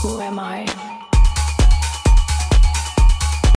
Who am I?